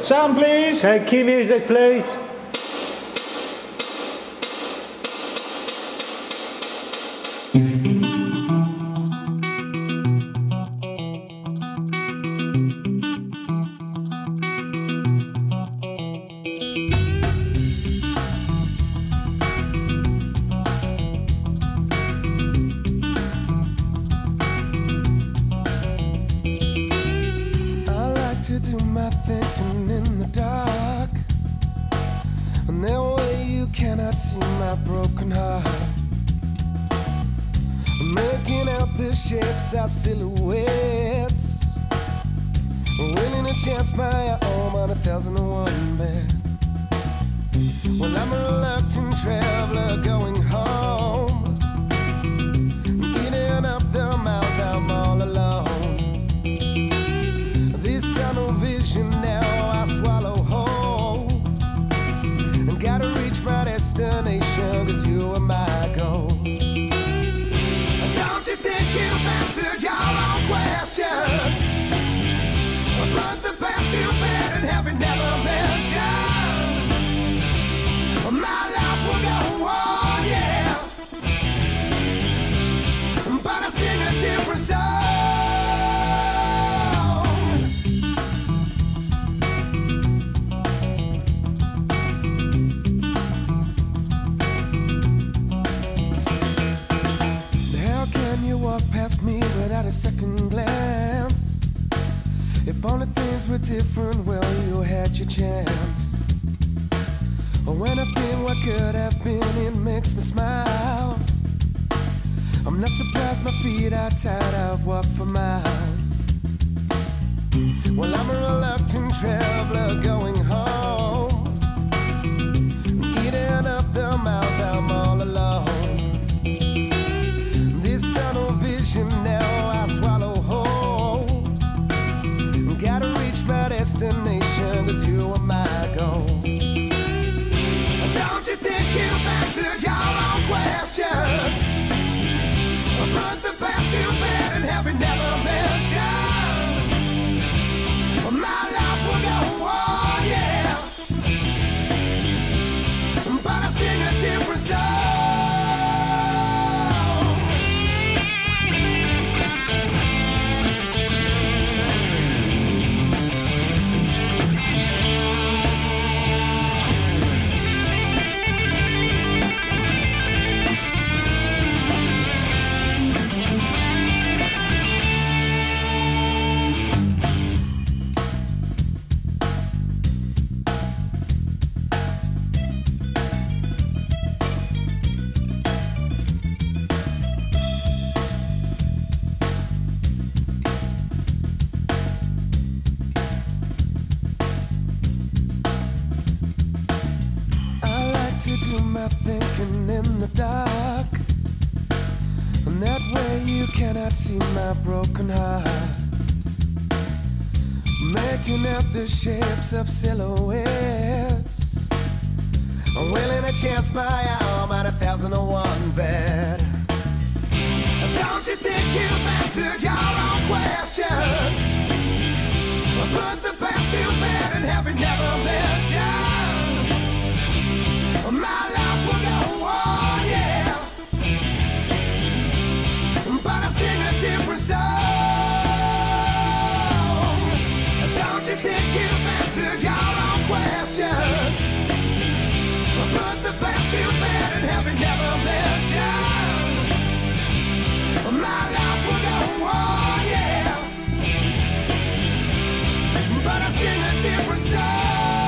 Sound, please. Okay, key music, please. Thinking in the dark. And that way you cannot see my broken heart. Making out the shapes, our silhouettes. Willing to chance my arm on a thousand and one bed. Well, I'm a walk past me without a second glance? If only things were different, well, you had your chance. When I feel what could have been, it makes me smile. I'm not surprised my feet are tired, I've walked for miles. To thinking in the dark. And that way you cannot see my broken heart. Making up the shapes of silhouettes. I'm willing to chance my arm on a thousand and one bed. Don't you think but I sing a different song.